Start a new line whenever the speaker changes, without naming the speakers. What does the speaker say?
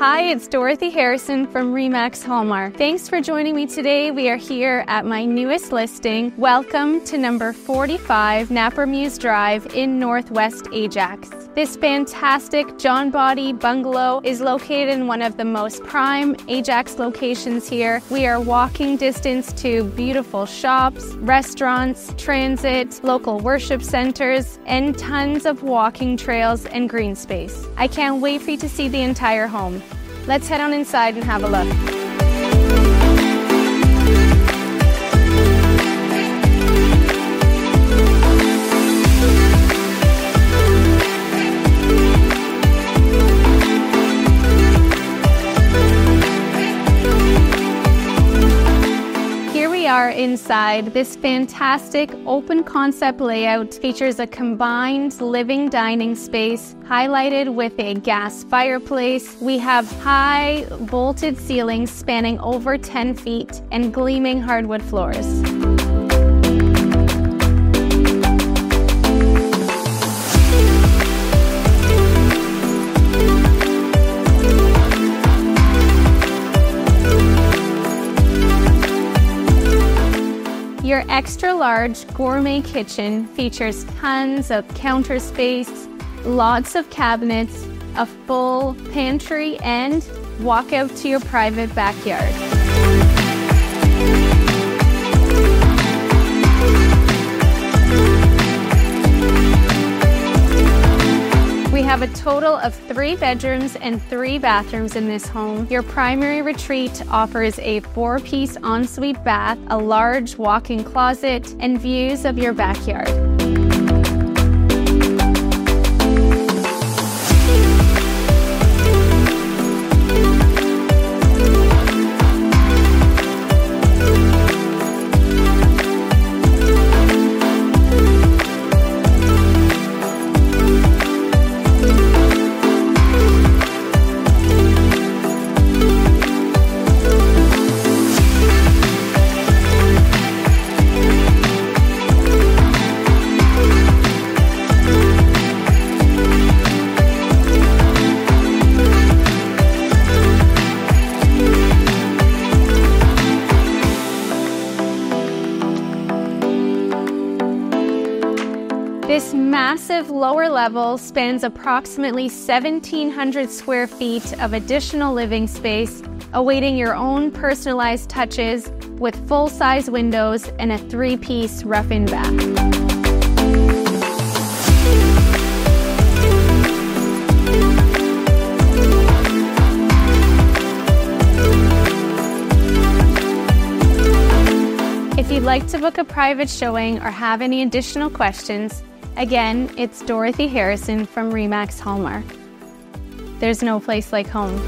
Hi, it's Dorothy Harrison from Remax Hallmark. Thanks for joining me today. We are here at my newest listing. Welcome to number 45 Napiermews Drive in Northwest Ajax. This fantastic John Boddy bungalow is located in one of the most prime Ajax locations here. We are walking distance to beautiful shops, restaurants, transit, local worship centers, and tons of walking trails and green space. I can't wait for you to see the entire home. Let's head on inside and have a look. Are inside. This fantastic open concept layout features a combined living dining space highlighted with a gas fireplace. We have high vaulted ceilings spanning over 10 feet and gleaming hardwood floors. Your extra large gourmet kitchen features tons of counter space, lots of cabinets, a full pantry, and walk out to your private backyard. Have a total of three bedrooms and three bathrooms in this home. Your primary retreat offers a four piece ensuite bath, a large walk in closet, and views of your backyard. This massive lower level spans approximately 1,700 square feet of additional living space, awaiting your own personalized touches with full size windows and a three piece rough in bath. If you'd like to book a private showing or have any additional questions, again, it's Dorothy Harrison from Remax Hallmark. There's no place like home.